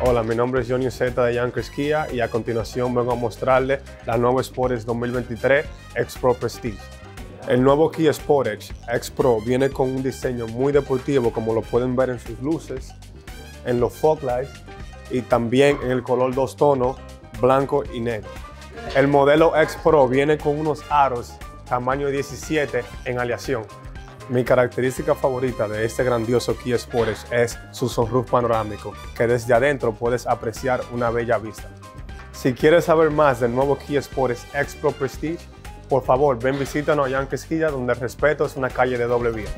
Hola, mi nombre es Johnny Z de Yonkers Kia y a continuación vengo a mostrarle la nueva Sportage 2023 X Pro Prestige. El nuevo Kia Sportage X Pro viene con un diseño muy deportivo como lo pueden ver en sus luces, en los fog lights y también en el color dos tonos blanco y negro. El modelo X Pro viene con unos aros tamaño 17 en aleación. Mi característica favorita de este grandioso Kia Sportage es su sunroof panorámico, que desde adentro puedes apreciar una bella vista. Si quieres saber más del nuevo Kia Sportage X Pro Prestige, por favor ven visítanos a Yankees Kia donde el respeto es una calle de doble vía.